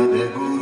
Adeguru.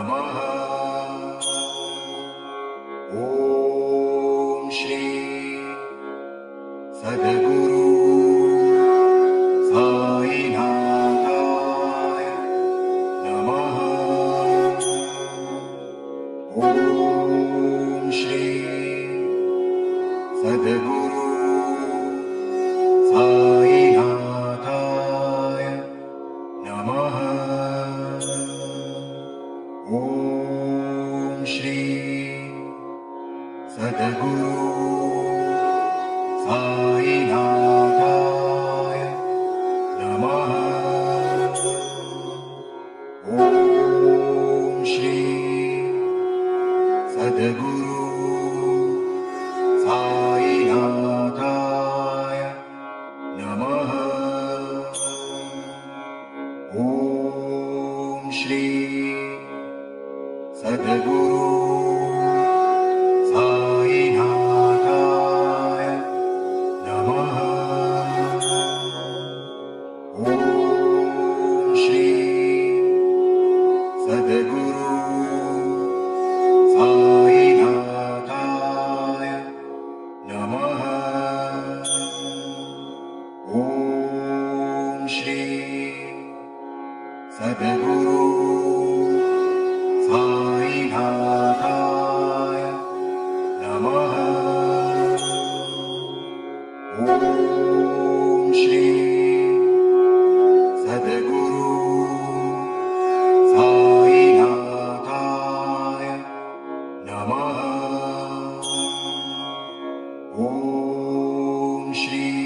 नमः Shri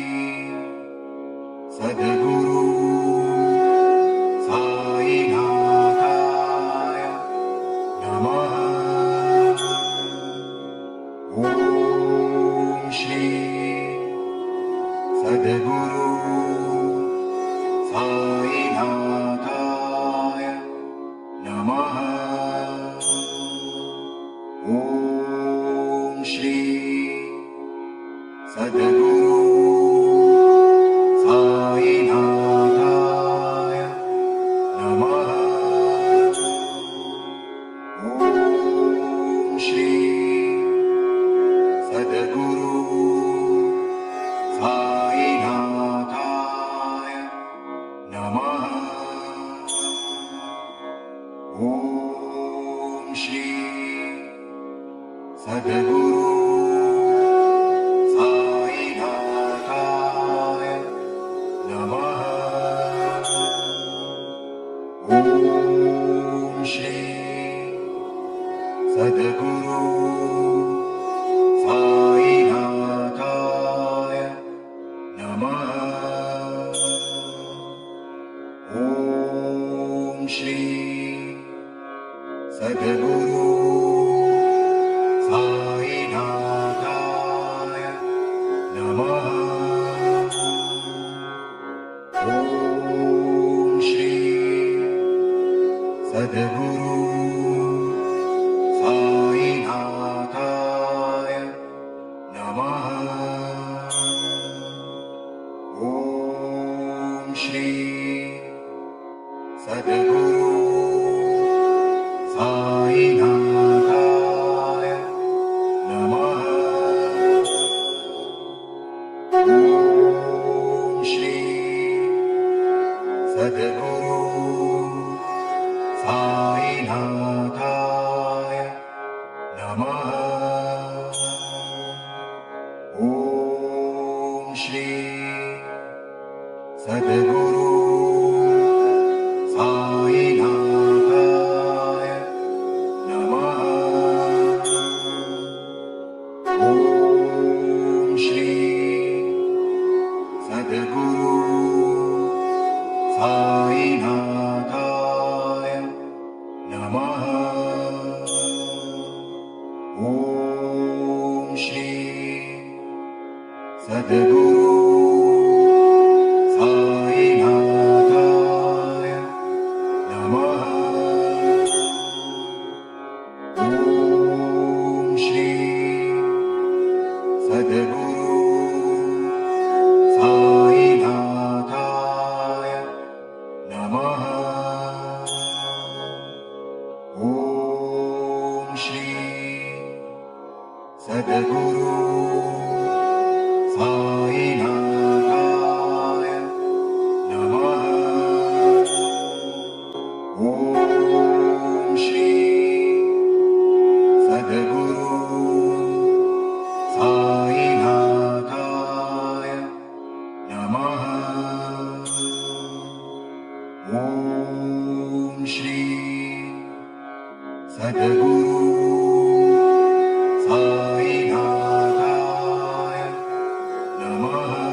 Namaha.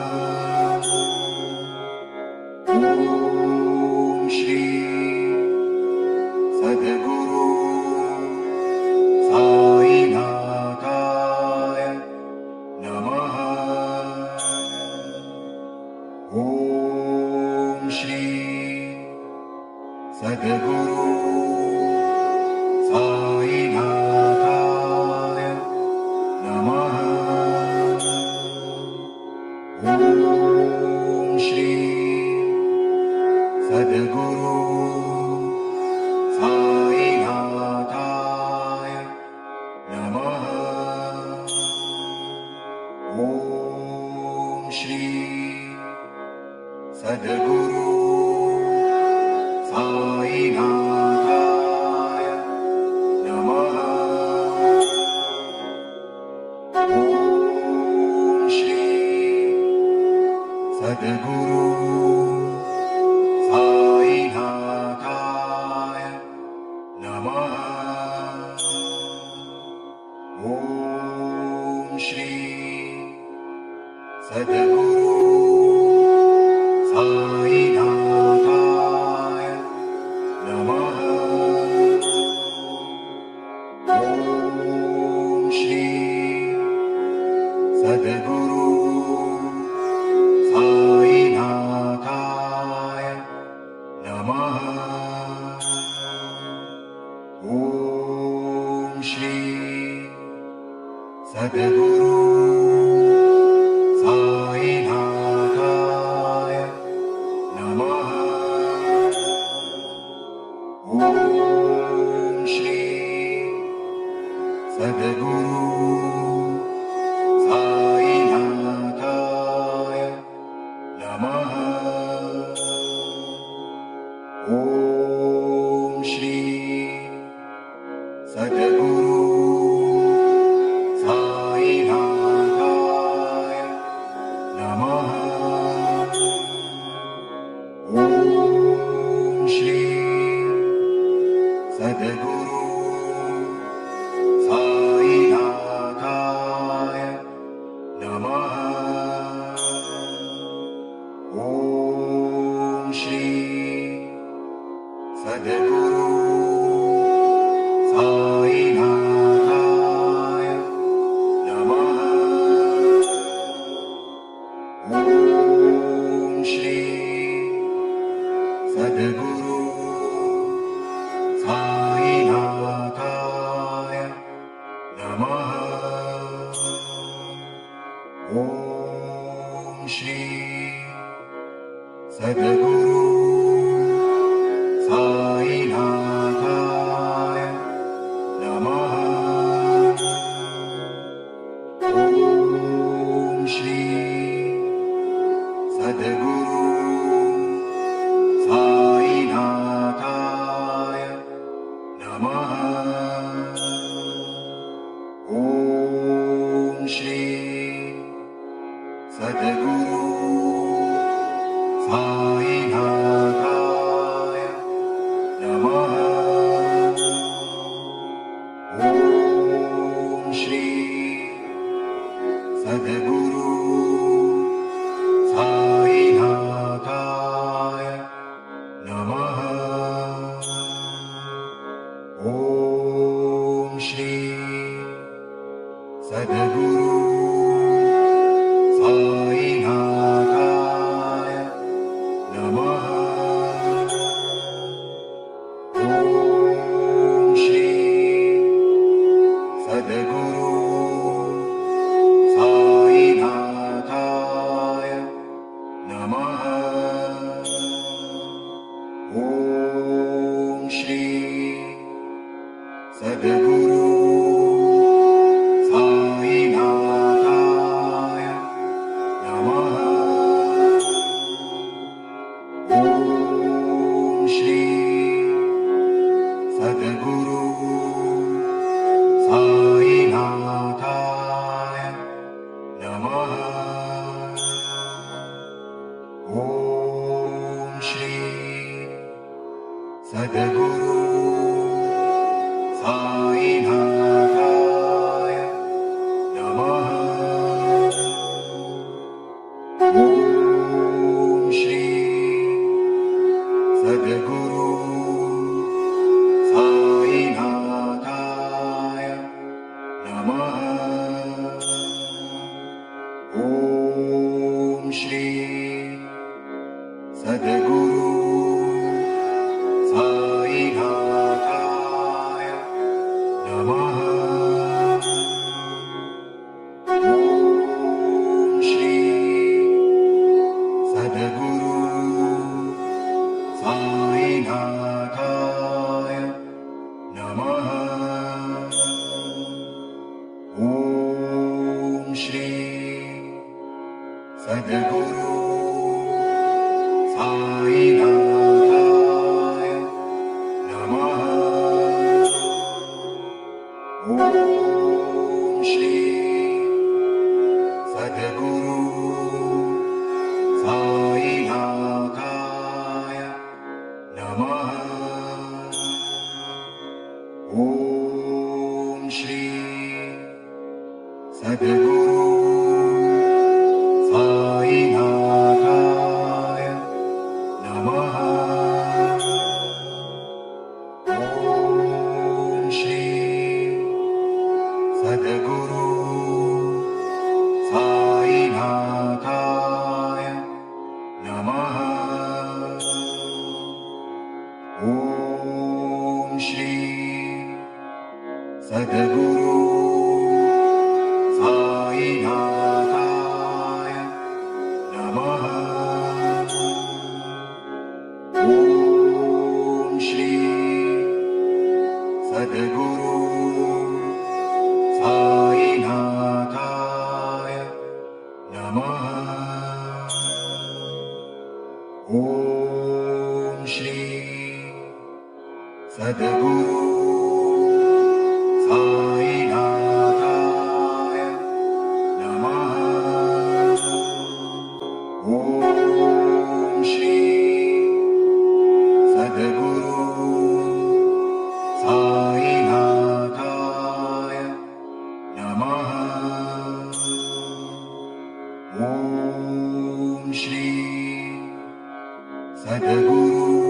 فادعوا ॐ श्री सद्गुरु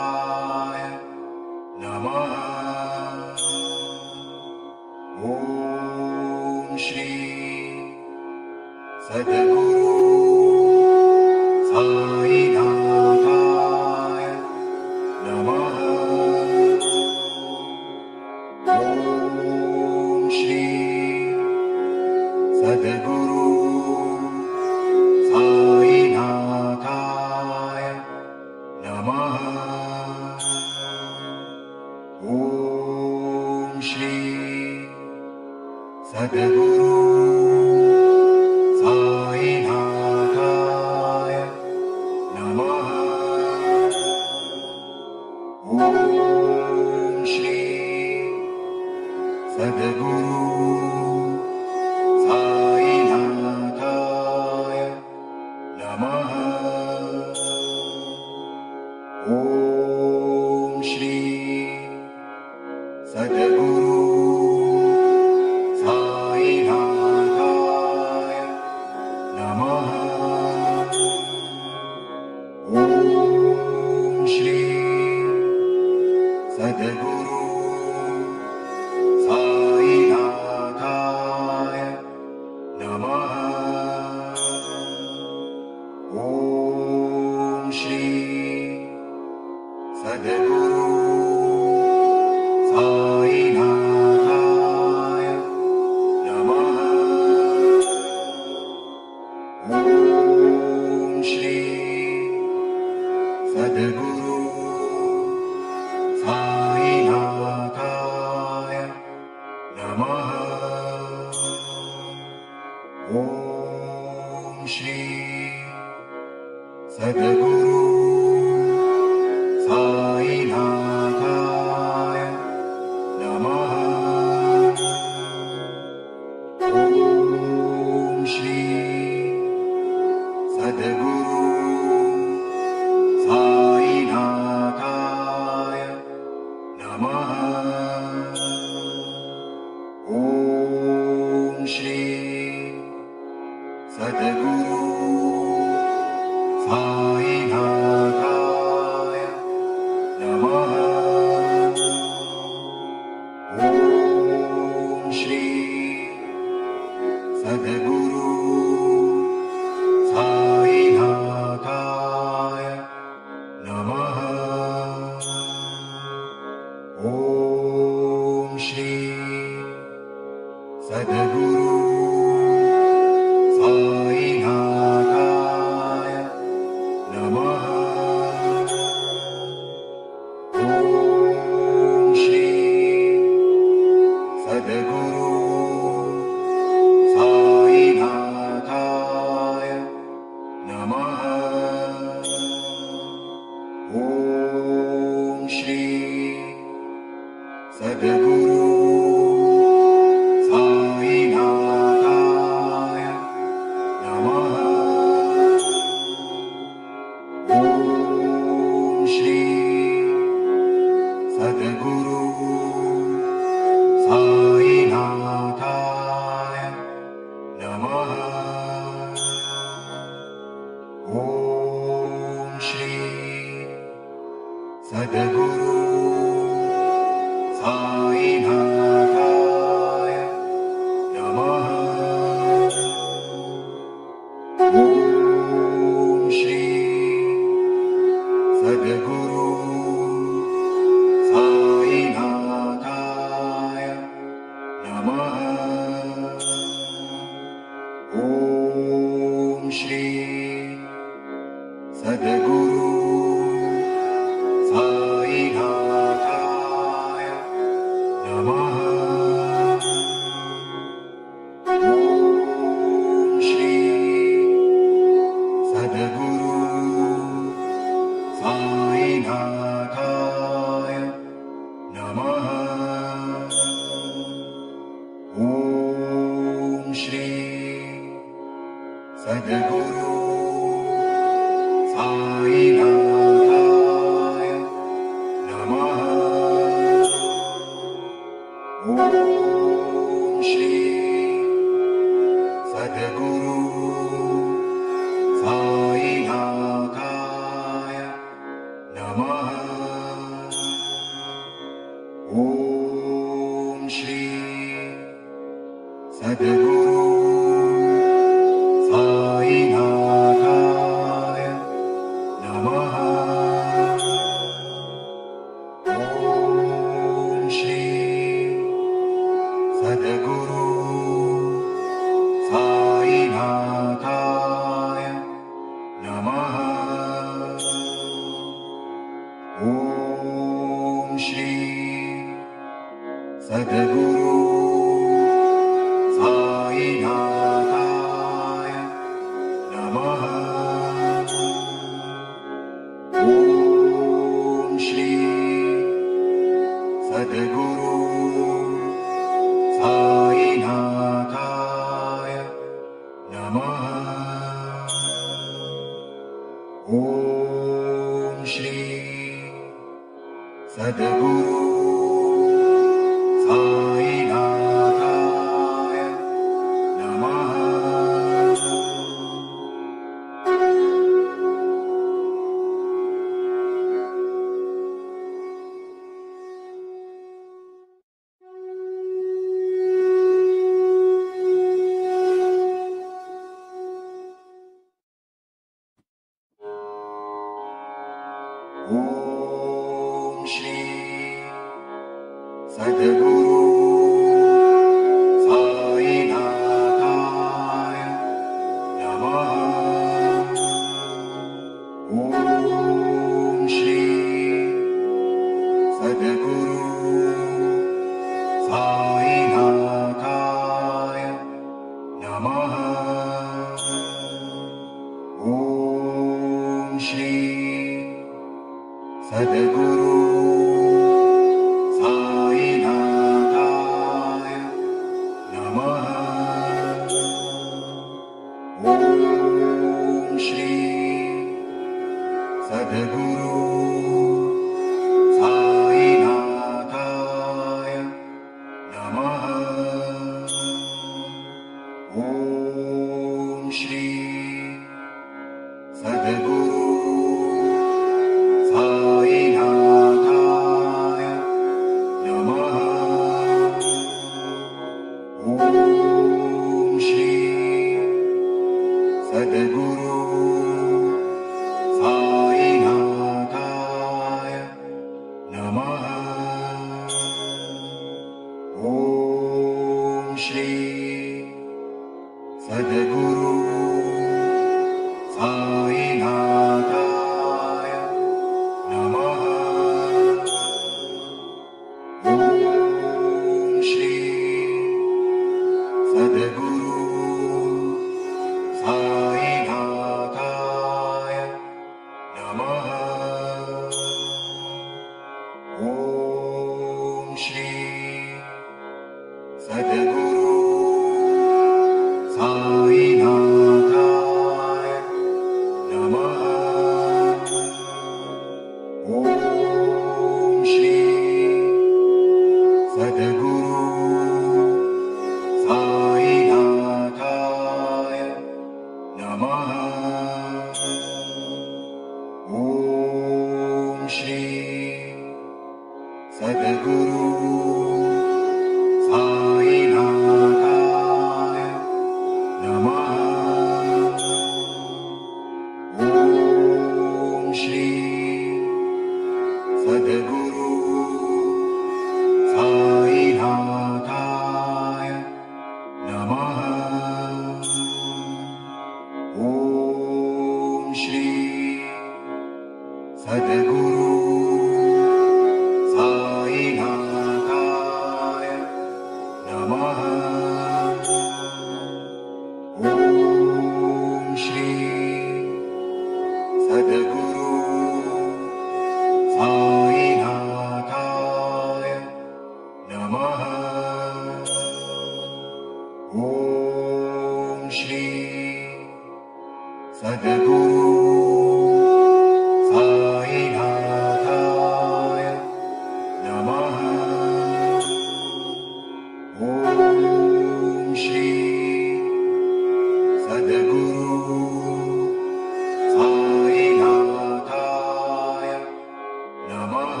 नमः।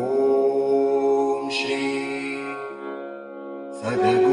ॐ श्री सद्गुरु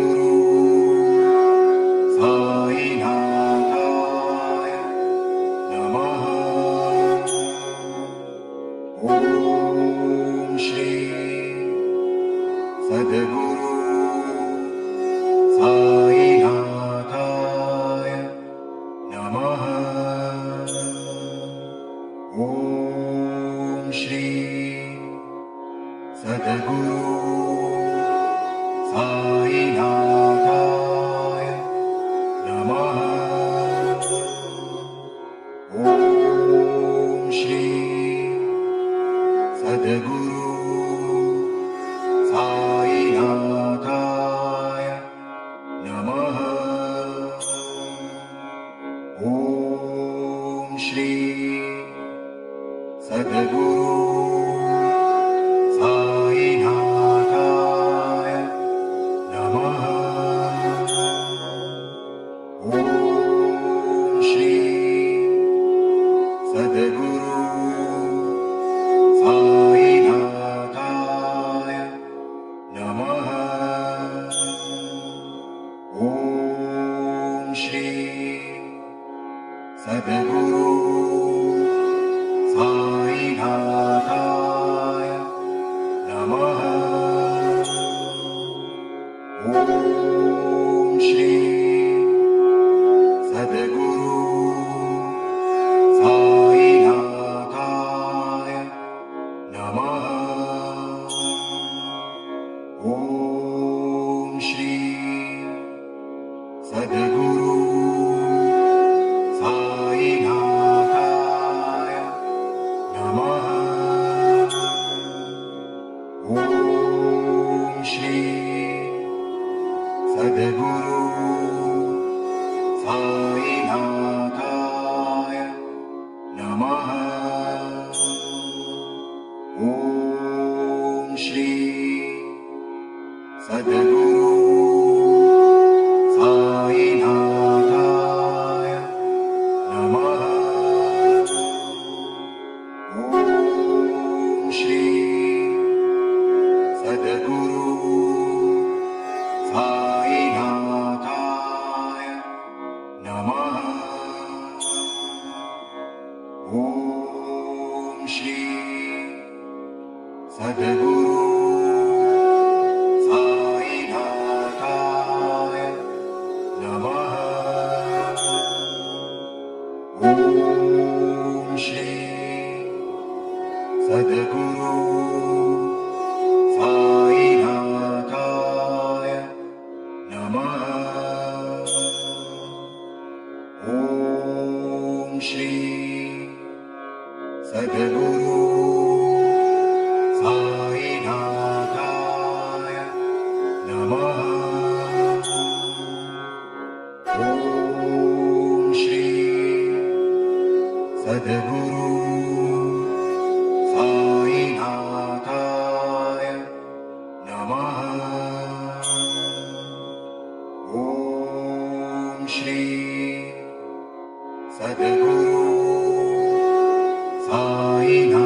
King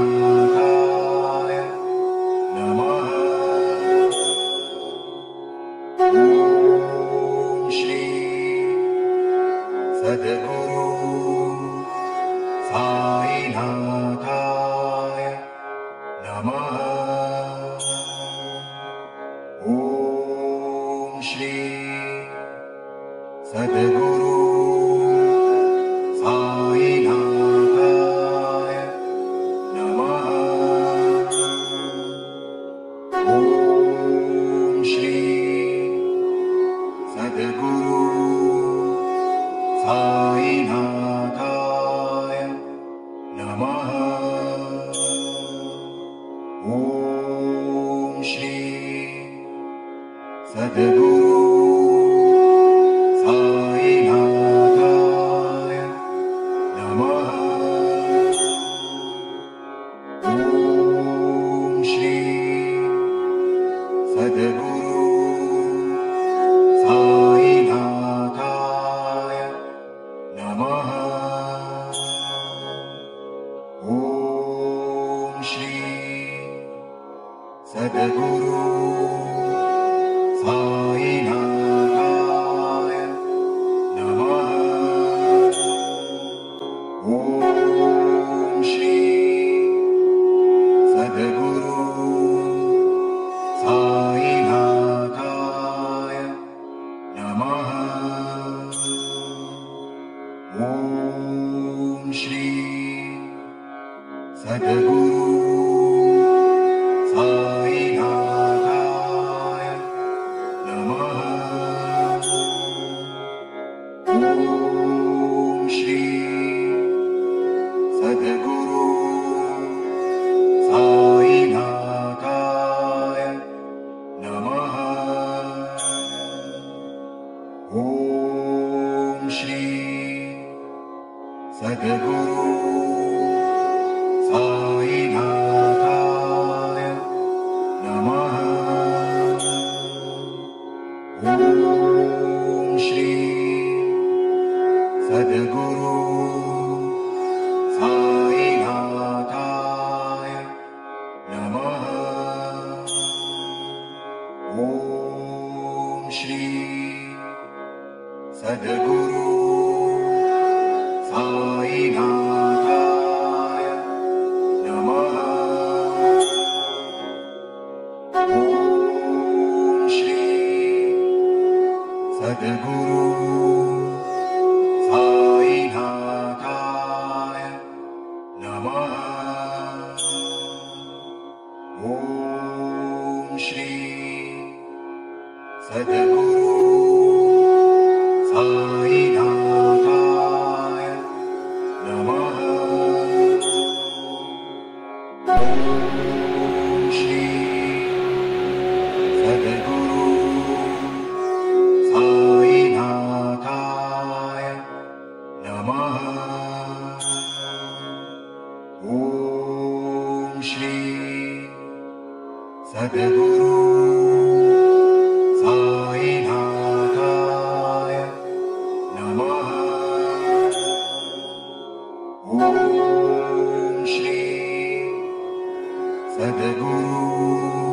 Sadhguru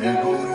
there goes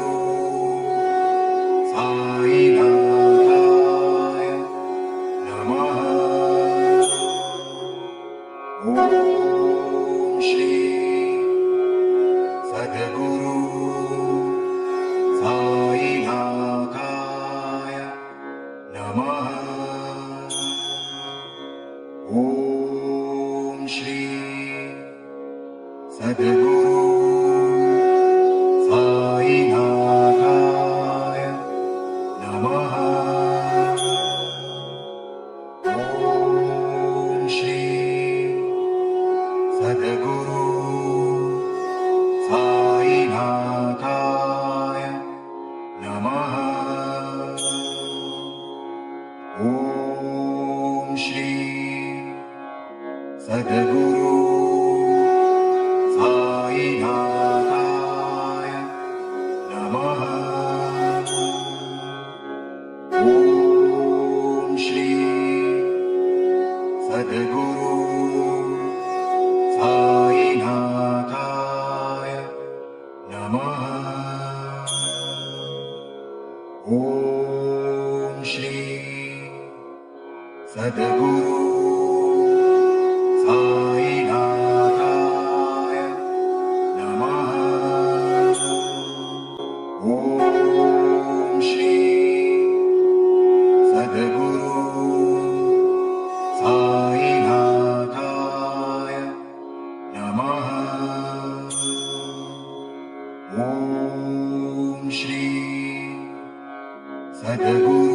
Sadhguru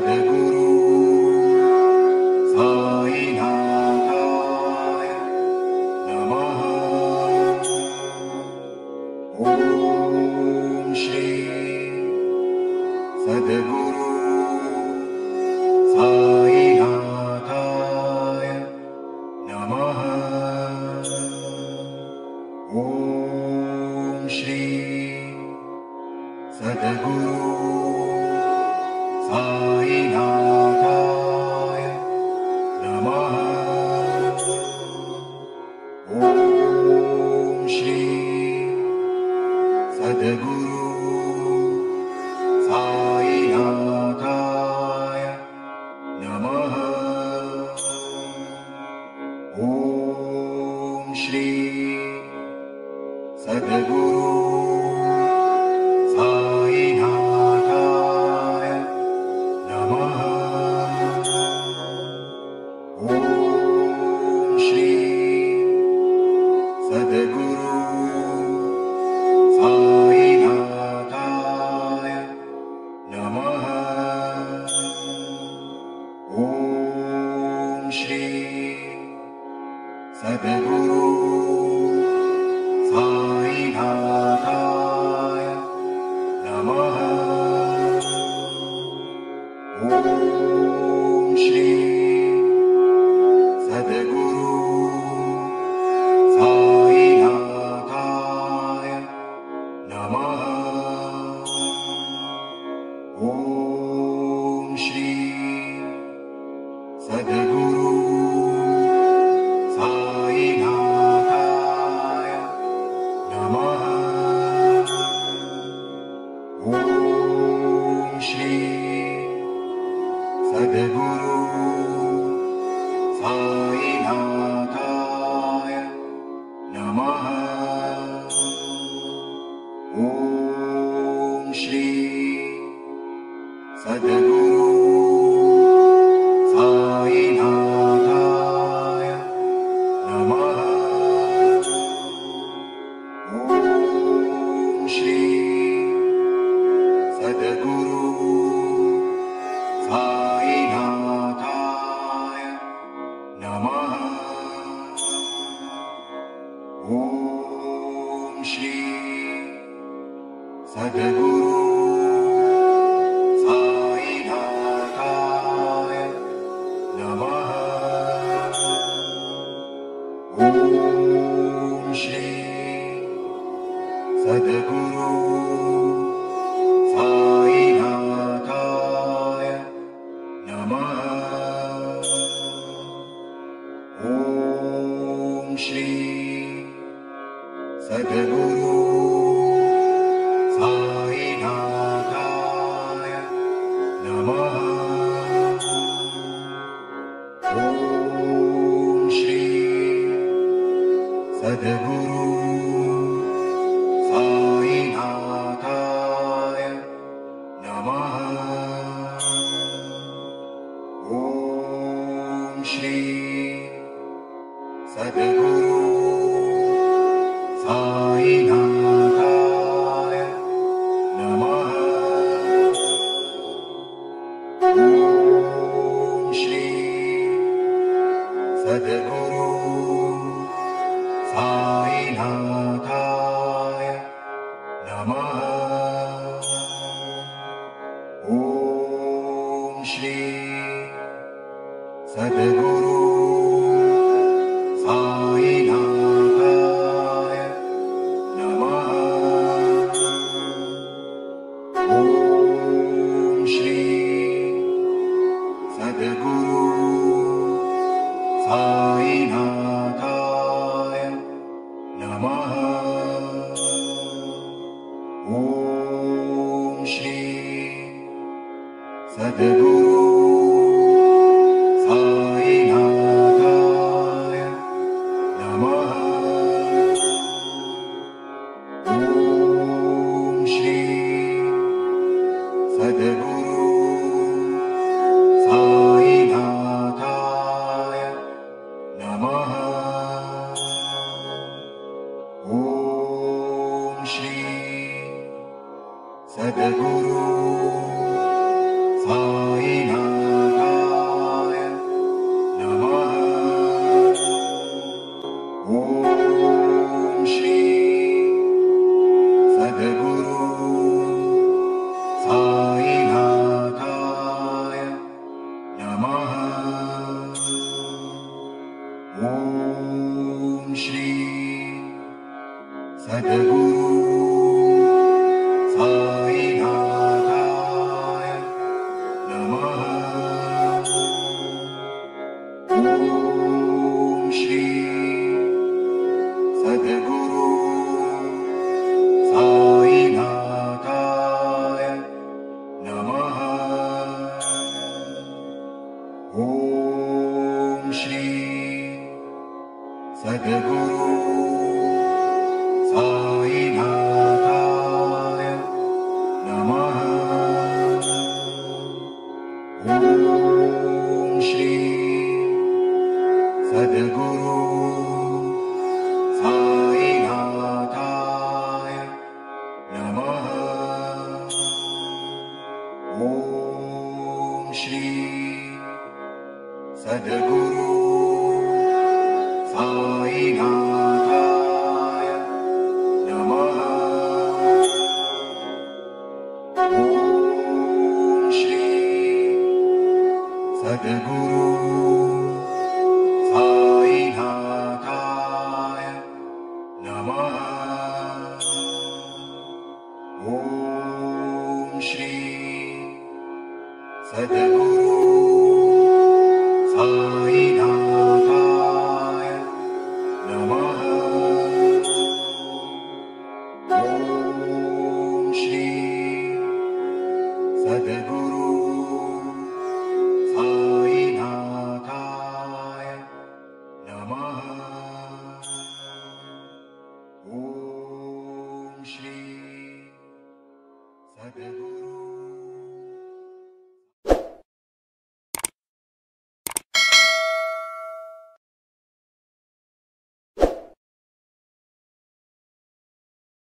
my baby. Sagar